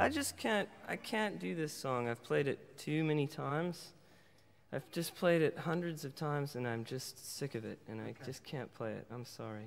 I just can't. I can't do this song. I've played it too many times. I've just played it hundreds of times, and I'm just sick of it, and I just can't play it. I'm sorry.